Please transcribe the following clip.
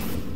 you